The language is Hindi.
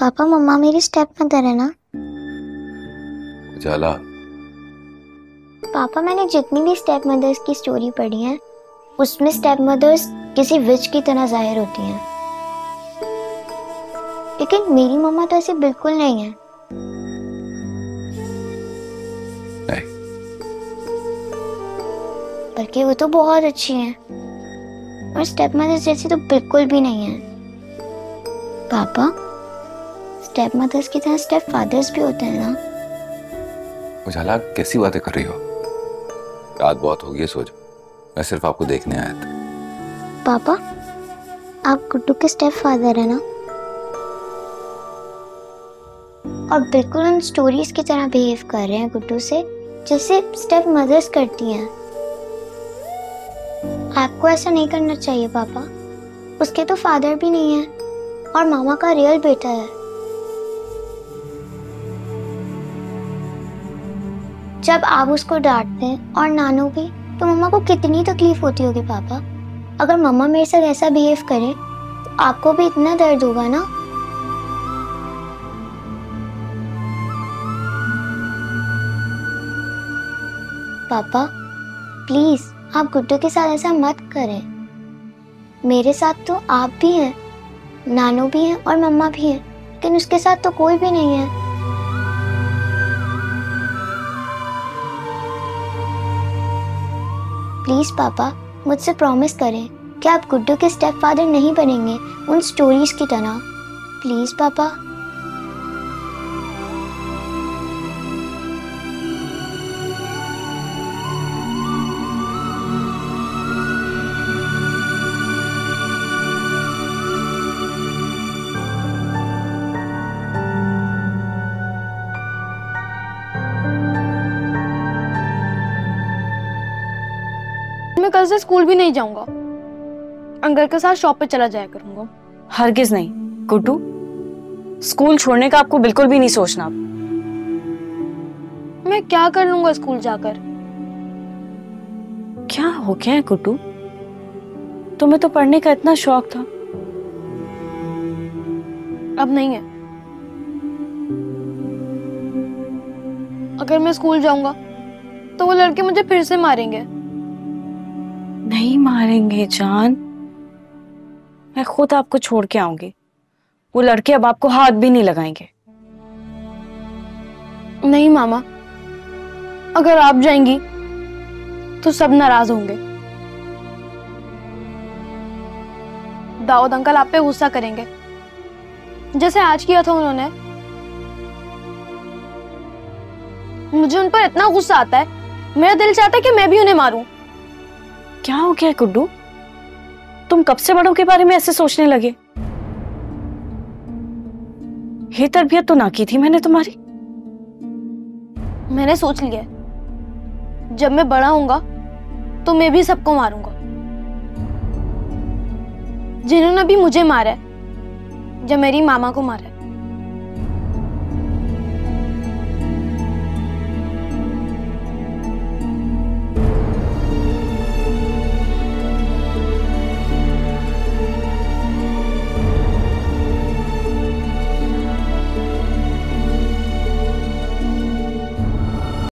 पापा मम्मा मेरी स्टेप मदर है ना? उजाला पापा मैंने जितनी भी स्टेप मदर्स की स्टोरी पढ़ी है उसमें स्टेप मदर्स किसी विच की तरह ज़ाहिर होती हैं। लेकिन मेरी मम्मा तो ऐसी बिल्कुल नहीं है। बल्कि वो तो बहुत अच्छी हैं। और स्टेप मदर्स जैसी तो बिल्कुल भी नहीं है। पापा स्टेप मदर्स की तरह स्टेप फादर्स भी होते हैं ना? उजाला कैसी बातें कर रही हो? रात बहुत हो गई है सो जाओ मैं सिर्फ़ आपको देखने आया था। पापा आप गुड्डू के स्टेप फादर है ना? और बिल्कुल उन स्टोरीज की तरह बिहेव कर रहे हैं गुड्डू से जैसे स्टेप मदर्स करती हैं। आपको ऐसा नहीं करना चाहिए पापा। उसके तो फादर भी नहीं है और मामा का रियल बेटा है। जब आप उसको डांटते हैं और नानू भी तो मम्मा को कितनी तकलीफ़ होती होगी पापा? अगर मम्मा मेरे साथ ऐसा बिहेव करे तो आपको भी इतना दर्द होगा ना? पापा प्लीज़ आप गुड्डू के साथ ऐसा मत करें। मेरे साथ तो आप भी हैं, नानू भी हैं और मम्मा भी हैं, लेकिन उसके साथ तो कोई भी नहीं है। प्लीज़ पापा, मुझसे प्रॉमिस करें क्या आप गुड्डू के स्टेप फादर नहीं बनेंगे उन स्टोरीज की तरह। प्लीज़ पापा। मैं कल से स्कूल भी नहीं जाऊँगा। अंकल के साथ शॉप पे चला जाया करूँगा। हरगिज नहीं गुड्डू। स्कूल छोड़ने का आपको बिल्कुल भी नहीं सोचना। मैं क्या कर लूँगा स्कूल जाकर? क्या हो गया है गुड्डू? तुम्हें तो पढ़ने का इतना शौक था। अब नहीं है। अगर मैं स्कूल जाऊँगा तो वो लड़के मुझे फिर से मारेंगे। नहीं मारेंगे जान। मैं खुद आपको छोड़ के आऊँगी। वो लड़के अब आपको हाथ भी नहीं लगाएँगे। नहीं मामा, अगर आप जाएँगी तो सब नाराज़ होंगे। दाऊद अंकल आप पे गुस्सा करेंगे। जैसे आज किया था उन्होंने। मुझे उन पर इतना गुस्सा आता है। मेरा दिल चाहता है कि मैं भी उन्हें मारूं। क्या हो गया गुड्डू तुम कब से बड़ों के बारे में ऐसे सोचने लगे? ये तरबियत तो ना की थी मैंने तुम्हारी। मैंने सोच लिया जब मैं बड़ा होऊँगा तो मैं भी सबको मारूँगा। जिन्होंने भी मुझे मारा है, जब मेरी मामा को मारा है।